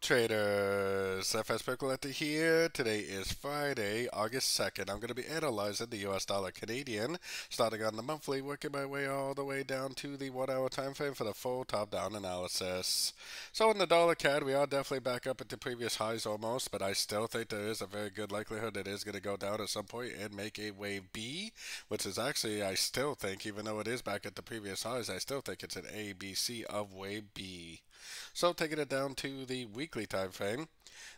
traders, FS Collector here. Today is Friday, August 2nd. I'm going to be analyzing the US dollar Canadian, starting on the monthly, working my way all the way down to the one hour time frame for the full top down analysis. So, in the dollar CAD, we are definitely back up at the previous highs almost, but I still think there is a very good likelihood it is going to go down at some point and make a wave B, which is actually, I still think, even though it is back at the previous highs, I still think it's an A, B, C of wave B. So, taking it down to the weekly time frame.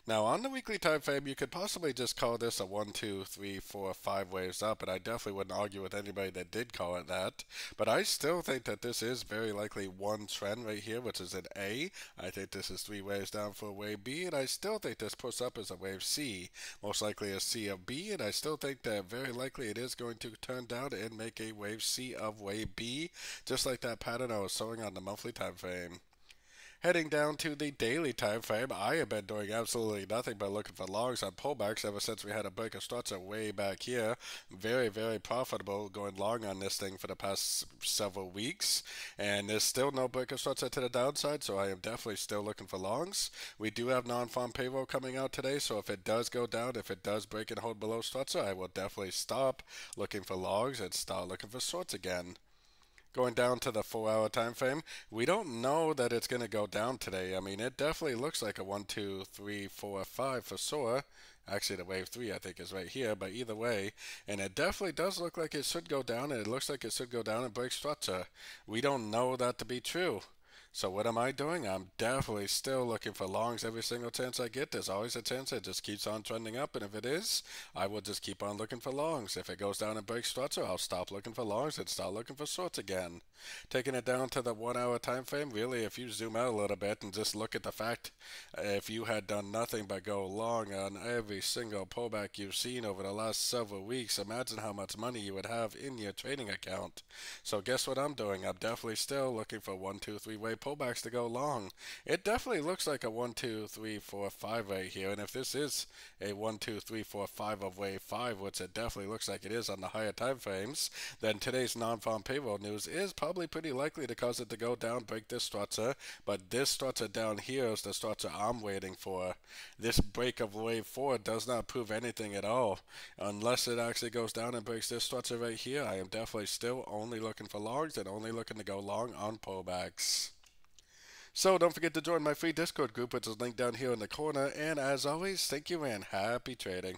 Now, on the weekly time frame, you could possibly just call this a 1, 2, 3, 4, 5 waves up, and I definitely wouldn't argue with anybody that did call it that. But I still think that this is very likely one trend right here, which is an A. I think this is three waves down for wave B, and I still think this push up is a wave C, most likely a C of B, and I still think that very likely it is going to turn down and make a wave C of wave B, just like that pattern I was showing on the monthly time frame. Heading down to the daily time frame, I have been doing absolutely nothing but looking for longs on pullbacks ever since we had a break of structure way back here. Very, very profitable going long on this thing for the past several weeks. And there's still no break of structure to the downside, so I am definitely still looking for longs. We do have non-farm payroll coming out today, so if it does go down, if it does break and hold below structure, I will definitely stop looking for longs and start looking for shorts again going down to the four hour time frame. We don't know that it's going to go down today. I mean it definitely looks like a one two three four five for sure. Actually the wave three i think is right here but either way and it definitely does look like it should go down and it looks like it should go down and break structure we don't know that to be true so what am I doing? I'm definitely still looking for longs every single chance I get. There's always a chance it just keeps on trending up, and if it is, I will just keep on looking for longs. If it goes down and breaks structure, I'll stop looking for longs and start looking for shorts again. Taking it down to the one hour time frame, really, if you zoom out a little bit and just look at the fact, uh, if you had done nothing but go long on every single pullback you've seen over the last several weeks, imagine how much money you would have in your trading account. So guess what I'm doing? I'm definitely still looking for one, two, three way pullbacks to go long. It definitely looks like a 1, 2, 3, 4, 5 right here. And if this is a 1, 2, 3, 4, 5 of wave 5, which it definitely looks like it is on the higher time frames, then today's non-farm payroll news is probably pretty likely to cause it to go down, break this structure. But this structure down here is the structure I'm waiting for. This break of wave 4 does not prove anything at all. Unless it actually goes down and breaks this structure right here, I am definitely still only looking for longs and only looking to go long on pullbacks. So don't forget to join my free Discord group, which is linked down here in the corner. And as always, thank you and happy trading.